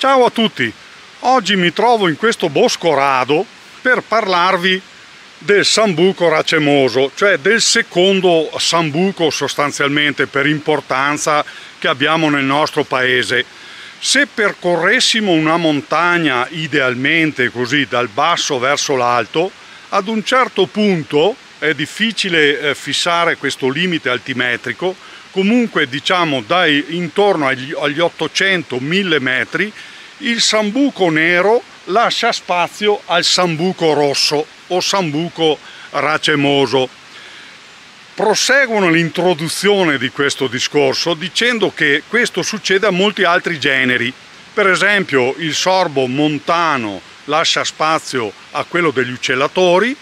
Ciao a tutti, oggi mi trovo in questo bosco rado per parlarvi del sambuco racemoso, cioè del secondo sambuco sostanzialmente per importanza che abbiamo nel nostro paese. Se percorressimo una montagna idealmente così dal basso verso l'alto, ad un certo punto è difficile eh, fissare questo limite altimetrico, comunque diciamo dai intorno agli, agli 800-1000 metri il sambuco nero lascia spazio al sambuco rosso o sambuco racemoso. Proseguono l'introduzione di questo discorso dicendo che questo succede a molti altri generi. Per esempio il sorbo montano lascia spazio a quello degli uccellatori,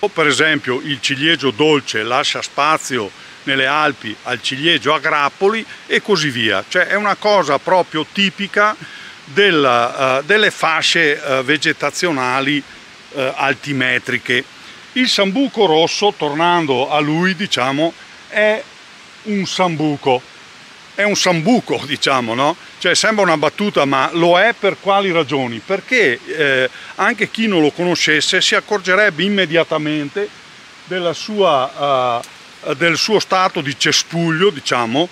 o per esempio il ciliegio dolce lascia spazio nelle Alpi al ciliegio a grappoli e così via. Cioè è una cosa proprio tipica della, uh, delle fasce uh, vegetazionali uh, altimetriche. Il sambuco rosso, tornando a lui, diciamo, è un sambuco. È un sambuco, diciamo, no? Cioè sembra una battuta, ma lo è per quali ragioni? Perché eh, anche chi non lo conoscesse si accorgerebbe immediatamente della sua del suo stato di cespuglio, diciamo,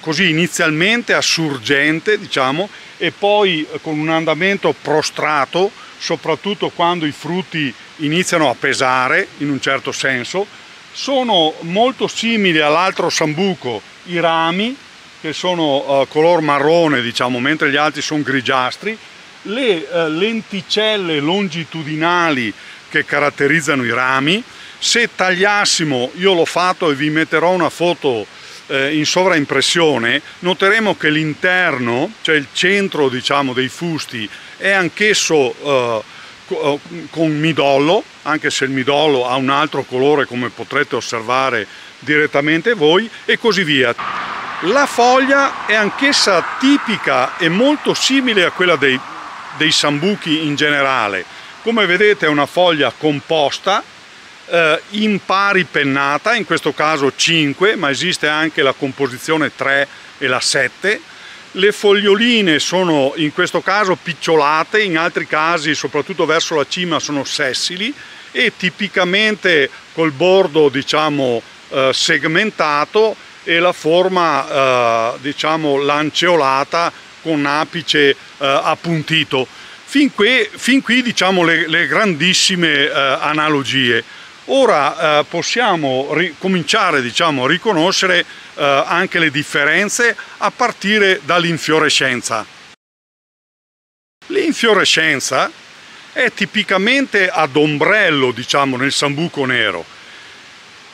così inizialmente assurgente, diciamo, e poi con un andamento prostrato, soprattutto quando i frutti iniziano a pesare, in un certo senso, sono molto simili all'altro sambuco, i rami, che sono uh, color marrone, diciamo, mentre gli altri sono grigiastri, le lenticelle longitudinali che caratterizzano i rami, se tagliassimo, io l'ho fatto e vi metterò una foto eh, in sovraimpressione, noteremo che l'interno, cioè il centro diciamo dei fusti, è anch'esso eh, eh, con midollo, anche se il midollo ha un altro colore come potrete osservare direttamente voi e così via. La foglia è anch'essa tipica e molto simile a quella dei, dei sambuchi in generale. Come vedete è una foglia composta eh, impari pennata, in questo caso 5, ma esiste anche la composizione 3 e la 7. Le foglioline sono in questo caso picciolate, in altri casi, soprattutto verso la cima, sono sessili e tipicamente col bordo diciamo eh, segmentato e la forma eh, diciamo lanceolata con apice eh, appuntito. Fin qui, fin qui diciamo le, le grandissime eh, analogie. Ora eh, possiamo cominciare diciamo, a riconoscere eh, anche le differenze a partire dall'infiorescenza. L'infiorescenza è tipicamente ad ombrello diciamo, nel sambuco nero.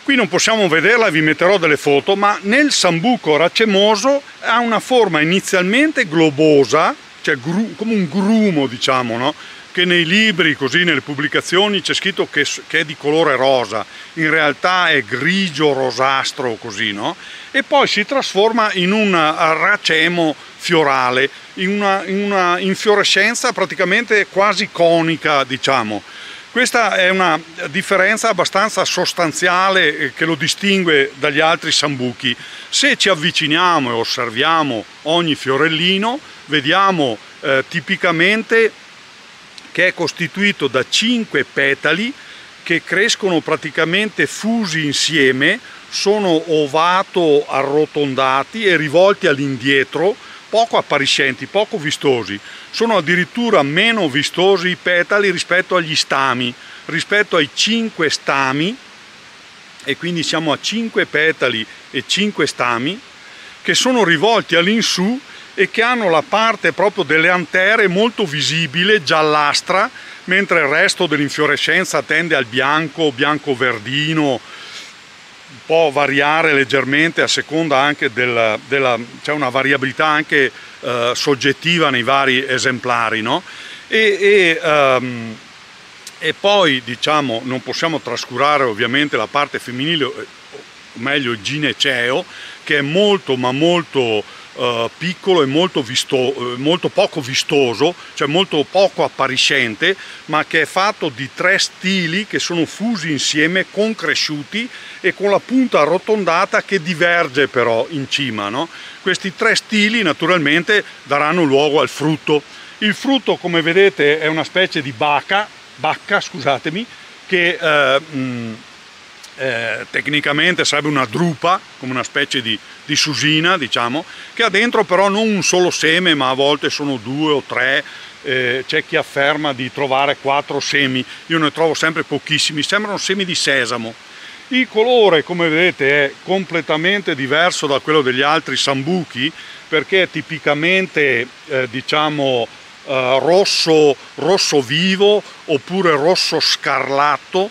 Qui non possiamo vederla, vi metterò delle foto, ma nel sambuco racemoso ha una forma inizialmente globosa, cioè come un grumo diciamo, no? Che nei libri, così nelle pubblicazioni c'è scritto che, che, è di colore rosa, in realtà è grigio rosastro così, no? E poi si trasforma in un racemo fiorale, in una, in una infiorescenza praticamente quasi conica, diciamo. Questa è una differenza abbastanza sostanziale eh, che lo distingue dagli altri sambuchi. Se ci avviciniamo e osserviamo ogni fiorellino, vediamo eh, tipicamente che è costituito da cinque petali che crescono praticamente fusi insieme, sono ovato arrotondati e rivolti all'indietro, poco appariscenti, poco vistosi. Sono addirittura meno vistosi i petali rispetto agli stami, rispetto ai cinque stami, e quindi siamo a cinque petali e cinque stami, che sono rivolti all'insù e che hanno la parte proprio delle antere molto visibile, giallastra, mentre il resto dell'infiorescenza tende al bianco, bianco verdino, può variare leggermente a seconda anche della, della c'è una variabilità anche eh, soggettiva nei vari esemplari, no? E, e, um, e poi diciamo non possiamo trascurare ovviamente la parte femminile, o meglio il gineceo, che è molto ma molto eh, piccolo e molto, visto, eh, molto, poco vistoso, cioè molto poco appariscente, ma che è fatto di tre stili che sono fusi insieme, concresciuti e con la punta arrotondata che diverge però in cima. No? Questi tre stili naturalmente daranno luogo al frutto. Il frutto, come vedete, è una specie di bacca, bacca scusatemi, che eh, mh, eh, tecnicamente sarebbe una drupa, come una specie di, di, susina, diciamo, che ha dentro però non un solo seme, ma a volte sono due o tre. Eh, c'è chi afferma di trovare quattro semi, io ne trovo sempre pochissimi, sembrano semi di sesamo. Il colore, come vedete, è completamente diverso da quello degli altri sambuchi, perché è tipicamente, eh, diciamo, eh, rosso, rosso vivo oppure rosso scarlatto,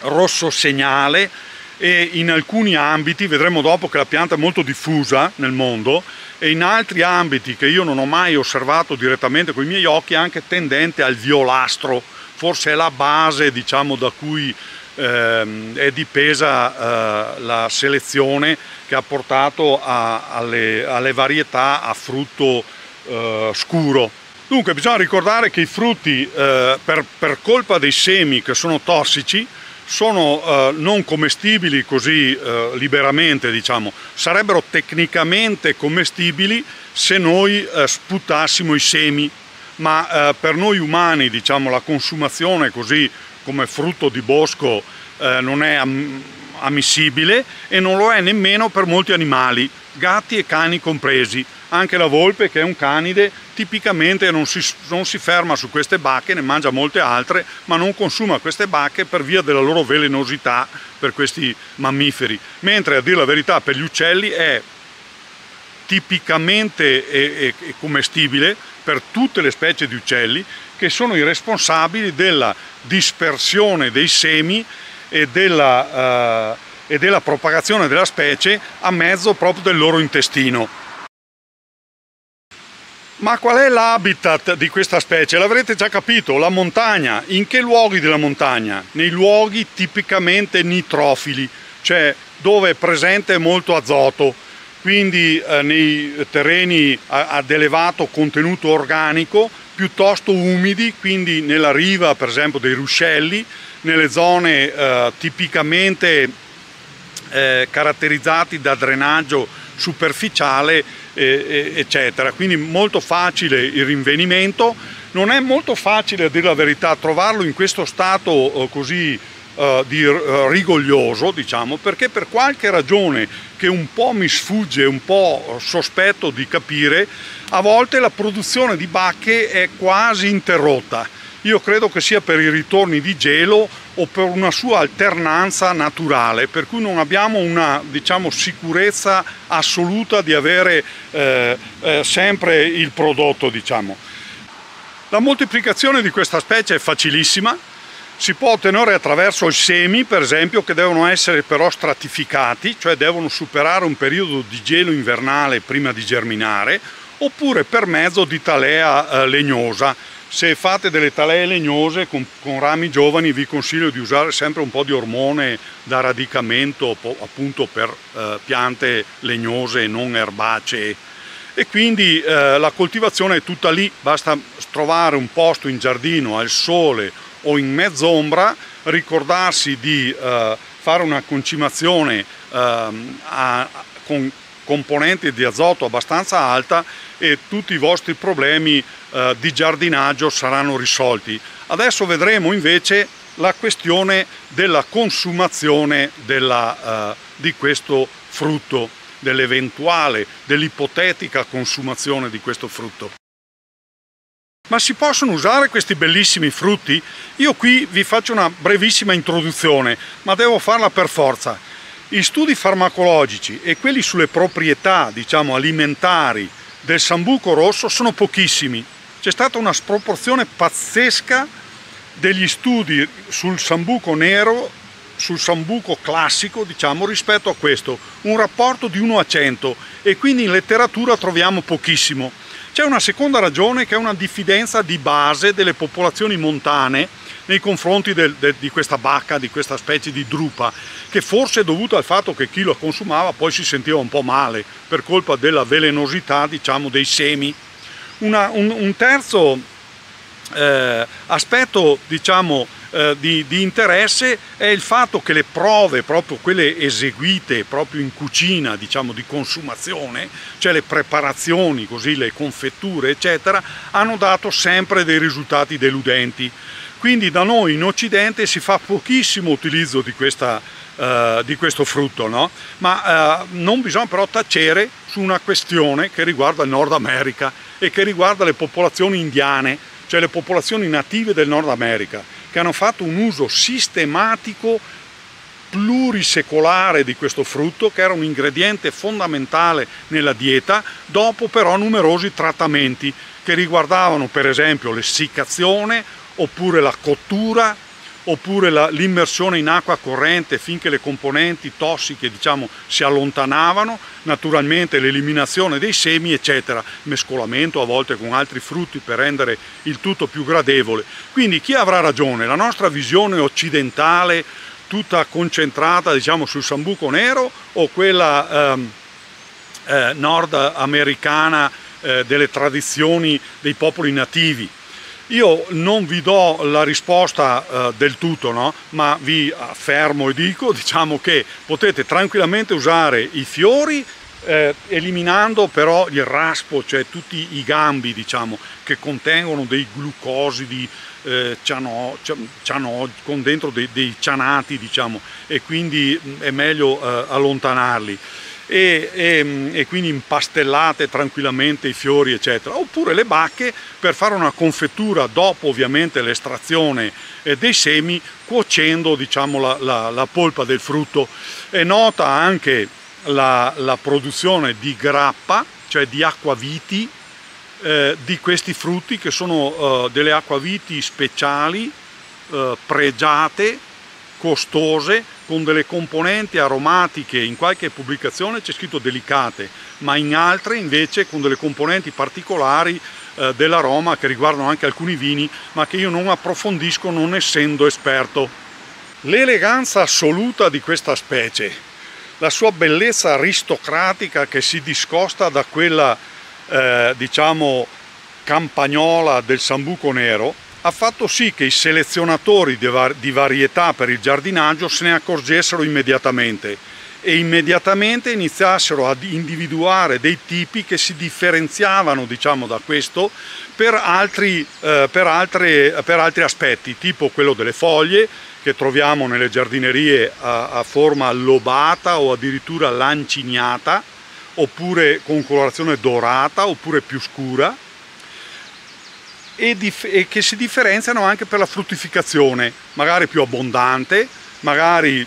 rosso segnale e in alcuni ambiti, vedremo dopo che la pianta è molto diffusa nel mondo, e in altri ambiti che io non ho mai osservato direttamente con i miei occhi anche tendente al violastro, forse è la base diciamo da cui ehm, è dipesa eh, la selezione che ha portato a, alle, alle, varietà a frutto eh, scuro. Dunque bisogna ricordare che i frutti eh, per, per colpa dei semi che sono tossici sono eh, non commestibili così eh, liberamente, diciamo. sarebbero tecnicamente commestibili se noi eh, sputassimo i semi, ma eh, per noi umani diciamo, la consumazione così come frutto di bosco eh, non è am ammissibile e non lo è nemmeno per molti animali, gatti e cani compresi. Anche la volpe, che è un canide, tipicamente non si, non si, ferma su queste bacche, ne mangia molte altre, ma non consuma queste bacche per via della loro velenosità per questi mammiferi. Mentre a dire la verità per gli uccelli è tipicamente e, e, e commestibile per tutte le specie di uccelli che sono i responsabili della dispersione dei semi e della, uh, e della propagazione della specie a mezzo proprio del loro intestino. Ma qual è l'habitat di questa specie? L'avrete già capito, la montagna. In che luoghi della montagna? Nei luoghi tipicamente nitrofili, cioè dove è presente molto azoto, quindi eh, nei terreni ad elevato contenuto organico, piuttosto umidi, quindi nella riva per esempio dei ruscelli, nelle zone eh, tipicamente eh, caratterizzati da drenaggio superficiale eccetera. Quindi molto facile il rinvenimento. Non è molto facile a dire la verità trovarlo in questo stato eh, così eh, di eh, rigoglioso diciamo perché per qualche ragione che un po' mi sfugge un po' sospetto di capire a volte la produzione di bacche è quasi interrotta io credo che sia per i ritorni di gelo o per una sua alternanza naturale, per cui non abbiamo una diciamo, sicurezza assoluta di avere eh, eh, sempre il prodotto. Diciamo. La moltiplicazione di questa specie è facilissima, si può ottenere attraverso i semi, per esempio, che devono essere però stratificati, cioè devono superare un periodo di gelo invernale prima di germinare, oppure per mezzo di talea eh, legnosa se fate delle talee legnose con, con, rami giovani vi consiglio di usare sempre un po' di ormone da radicamento appunto per eh, piante legnose non erbacee. E quindi eh, la coltivazione è tutta lì, basta trovare un posto in giardino al sole o in mezz'ombra, ricordarsi di eh, fare una concimazione ehm, a, con componenti di azoto abbastanza alta e tutti i vostri problemi eh, di giardinaggio saranno risolti. Adesso vedremo invece la questione della consumazione della, eh, di questo frutto, dell'eventuale, dell'ipotetica consumazione di questo frutto. Ma si possono usare questi bellissimi frutti? Io qui vi faccio una brevissima introduzione, ma devo farla per forza. Gli studi farmacologici e quelli sulle proprietà, diciamo, alimentari del sambuco rosso sono pochissimi. C'è stata una sproporzione pazzesca degli studi sul sambuco nero, sul sambuco classico, diciamo, rispetto a questo. Un rapporto di 1 a 100 e quindi in letteratura troviamo pochissimo. C'è una seconda ragione che è una diffidenza di base delle popolazioni montane nei confronti del, del, di questa bacca, di questa specie di drupa, che forse è dovuta al fatto che chi lo consumava poi si sentiva un po' male per colpa della velenosità diciamo, dei semi. Una, un, un, terzo eh, aspetto diciamo, eh, di, di, interesse è il fatto che le prove, proprio quelle eseguite proprio in cucina, diciamo di consumazione, cioè le preparazioni, così le confetture, eccetera, hanno dato sempre dei risultati deludenti. Quindi da noi in Occidente si fa pochissimo utilizzo di, questa, uh, di questo frutto, no? ma uh, non bisogna però tacere su una questione che riguarda il Nord America e che riguarda le popolazioni indiane, cioè le popolazioni native del Nord America che hanno fatto un uso sistematico plurisecolare di questo frutto che era un ingrediente fondamentale nella dieta dopo però numerosi trattamenti che riguardavano per esempio l'essiccazione oppure la cottura oppure l'immersione in acqua corrente finché le componenti tossiche diciamo, si allontanavano, naturalmente l'eliminazione dei semi eccetera, mescolamento a volte con altri frutti per rendere il tutto più gradevole. Quindi chi avrà ragione? La nostra visione occidentale tutta concentrata diciamo, sul sambuco nero o quella ehm, eh, nordamericana eh, delle tradizioni dei popoli nativi? Io non vi do la risposta eh, del tutto, no? ma vi affermo e dico diciamo, che potete tranquillamente usare i fiori eh, eliminando però il raspo, cioè tutti i gambi diciamo, che contengono dei glucosidi, eh, ciano, ciano, con dentro dei, dei cianati diciamo, e quindi è meglio eh, allontanarli e, e, e, quindi impastellate tranquillamente i fiori eccetera. Oppure le bacche per fare una confettura dopo ovviamente l'estrazione eh, dei semi cuocendo diciamo la, la, la, polpa del frutto. È nota anche la, la produzione di grappa cioè di acquaviti eh, di questi frutti che sono eh, delle acquaviti speciali eh, pregiate costose con delle componenti aromatiche, in qualche pubblicazione c'è scritto delicate, ma in altre invece con delle componenti particolari eh, dell'aroma che riguardano anche alcuni vini, ma che io non approfondisco non essendo esperto. L'eleganza assoluta di questa specie, la sua bellezza aristocratica che si discosta da quella, eh, diciamo, campagnola del sambuco nero, ha fatto sì che i selezionatori di varietà per il giardinaggio se ne accorgessero immediatamente e immediatamente iniziassero ad individuare dei tipi che si differenziavano diciamo, da questo per altri, eh, per, altre, per altri, aspetti, tipo quello delle foglie che troviamo nelle giardinerie a, a forma lobata o addirittura lancignata, oppure con colorazione dorata oppure più scura, e, e che si differenziano anche per la fruttificazione, magari più abbondante, magari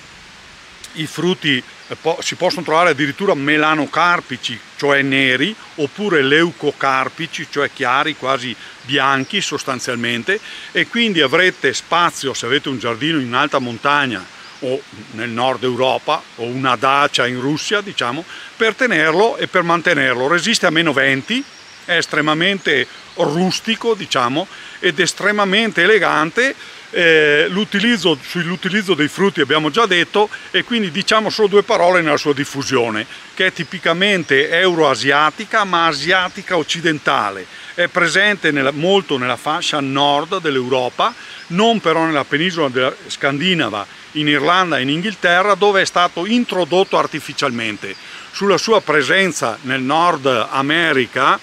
i frutti eh, si possono trovare addirittura melanocarpici, cioè neri, oppure leucocarpici, cioè chiari, quasi bianchi sostanzialmente, e quindi avrete spazio, se avete un giardino in alta montagna o nel nord Europa o una dacia in Russia, diciamo, per tenerlo e per mantenerlo. Resiste a meno 20, è estremamente rustico diciamo ed estremamente elegante eh, l'utilizzo, sull'utilizzo dei frutti abbiamo già detto e quindi diciamo solo due parole nella sua diffusione che è tipicamente euroasiatica ma asiatica occidentale. È presente nella, molto nella fascia nord dell'Europa non però nella penisola scandinava in Irlanda e in Inghilterra dove è stato introdotto artificialmente. Sulla sua presenza nel Nord America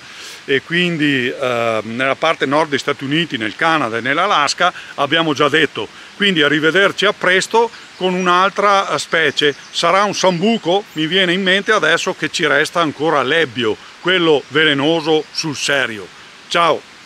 e quindi eh, nella parte nord degli Stati Uniti, nel Canada e nell'Alaska abbiamo già detto. Quindi arrivederci a presto con un'altra specie. Sarà un sambuco? Mi viene in mente adesso che ci resta ancora l'ebbio, quello velenoso sul serio. Ciao!